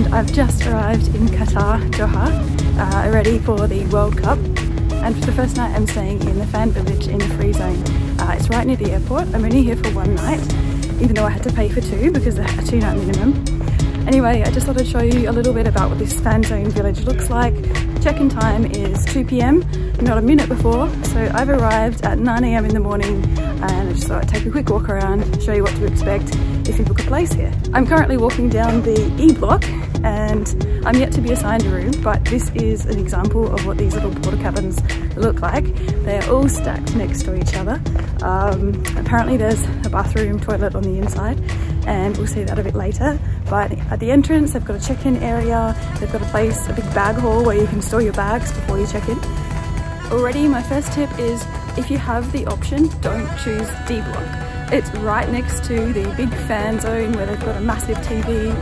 And I've just arrived in Qatar, Doha, uh, ready for the World Cup and for the first night I'm staying in the fan village in the free zone. Uh, it's right near the airport, I'm only here for one night even though I had to pay for two because they a two night minimum. Anyway, I just thought I'd show you a little bit about what this fan zone village looks like. Check-in time is 2 p.m., not a minute before. So I've arrived at 9 a.m. in the morning and I just thought I'd take a quick walk around, show you what to expect if you book a place here. I'm currently walking down the E block and I'm yet to be assigned a room, but this is an example of what these little Portakabins look like. They're all stacked next to each other. Um, apparently there's a bathroom toilet on the inside and we'll see that a bit later. But at the entrance, they've got a check-in area. They've got a place, a big bag hall where you can store your bags before you check in. Already, my first tip is if you have the option, don't choose D block. It's right next to the big fan zone where they've got a massive TV,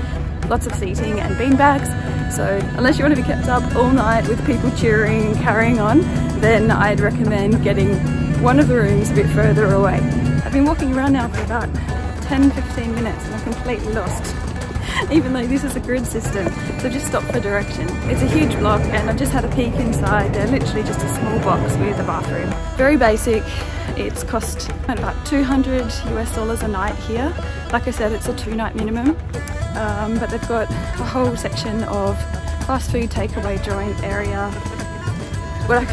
lots of seating and bean bags. So unless you want to be kept up all night with people cheering and carrying on, then I'd recommend getting one of the rooms a bit further away. I've been walking around now for about 10-15 minutes and I'm completely lost. Even though this is a grid system so just stop for direction. It's a huge block and I've just had a peek inside. They're literally just a small box with a bathroom. Very basic. It's cost about 200 US dollars a night here. Like I said it's a two night minimum um, but they've got a whole section of fast food takeaway joint area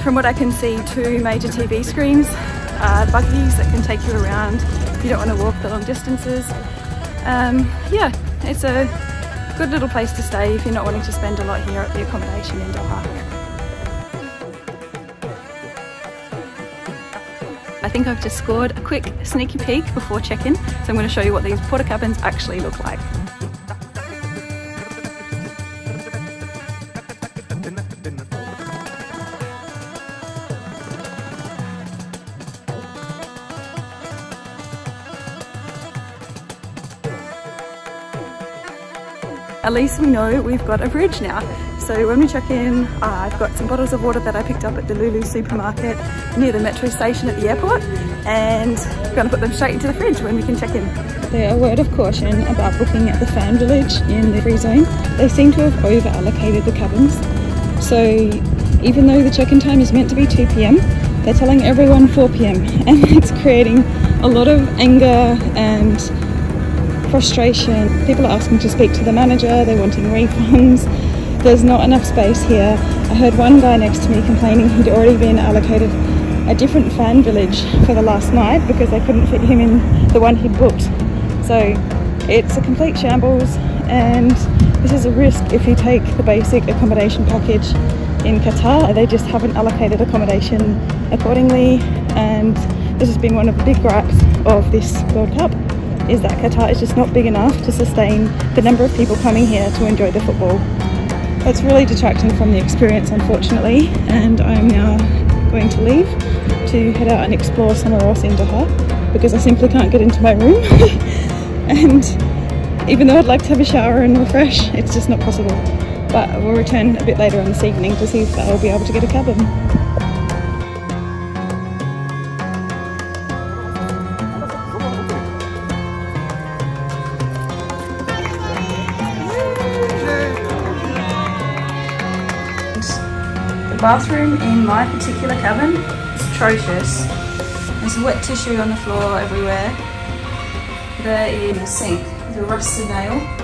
from what I can see two major TV screens uh, buggies that can take you around if you don't want to walk the long distances. Um, yeah, it's a good little place to stay if you're not wanting to spend a lot here at the accommodation in Doha. I think I've just scored a quick sneaky peek before check-in, so I'm going to show you what these porta cabins actually look like. At least we know we've got a fridge now. So when we check in, uh, I've got some bottles of water that I picked up at the Lulu supermarket near the metro station at the airport and we're gonna put them straight into the fridge when we can check in. So a word of caution about booking at the fan village in the free zone. They seem to have over allocated the cabins. So even though the check-in time is meant to be 2 p.m., they're telling everyone 4 p.m. and it's creating a lot of anger and frustration. People are asking to speak to the manager, they're wanting refunds. There's not enough space here. I heard one guy next to me complaining he'd already been allocated a different fan village for the last night because they couldn't fit him in the one he'd booked. So it's a complete shambles and this is a risk if you take the basic accommodation package in Qatar. They just haven't allocated accommodation accordingly and this has been one of the big gripes of this World Cup is that Qatar is just not big enough to sustain the number of people coming here to enjoy the football. It's really detracting from the experience unfortunately and I am now going to leave to head out and explore somewhere else in Doha because I simply can't get into my room and even though I'd like to have a shower and refresh it's just not possible but we'll return a bit later on this evening to see if I'll be able to get a cabin. The bathroom in my particular cabin is atrocious. There's wet tissue on the floor everywhere. There is a sink with a rusted nail